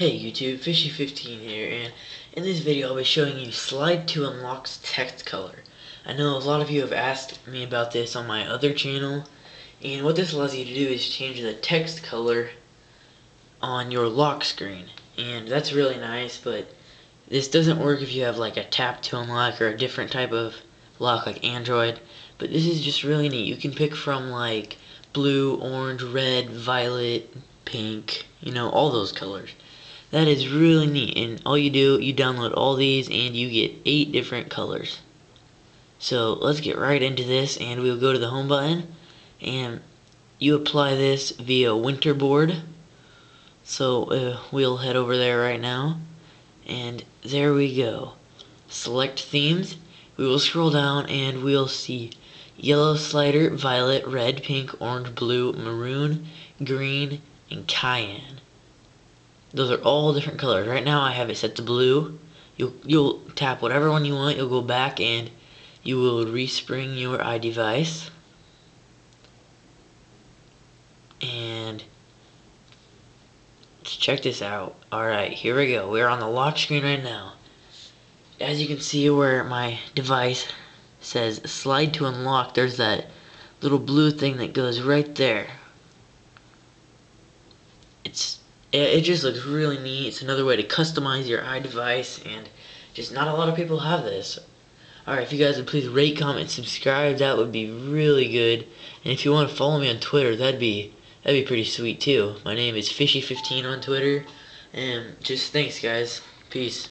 Hey YouTube, Fishy15 here, and in this video I'll be showing you Slide to Unlock's text color. I know a lot of you have asked me about this on my other channel, and what this allows you to do is change the text color on your lock screen. And that's really nice, but this doesn't work if you have like a tap to unlock or a different type of lock like Android. But this is just really neat. You can pick from like blue, orange, red, violet, pink, you know, all those colors. That is really neat. And all you do, you download all these and you get eight different colors. So let's get right into this and we'll go to the home button and you apply this via Winterboard. So uh, we'll head over there right now and there we go. Select themes. We will scroll down and we'll see yellow slider, violet, red, pink, orange, blue, maroon, green, and cayenne. Those are all different colors. Right now I have it set to blue. You'll, you'll tap whatever one you want. You'll go back and you will respring your iDevice. And let's check this out. Alright, here we go. We're on the lock screen right now. As you can see where my device says slide to unlock, there's that little blue thing that goes right there. It's it, just looks really neat. It's another way to customize your iDevice, and just not a lot of people have this. Alright, if you guys would please rate, comment, subscribe, that would be really good. And if you want to follow me on Twitter, that'd be that'd be pretty sweet too. My name is Fishy15 on Twitter. And just thanks guys. Peace.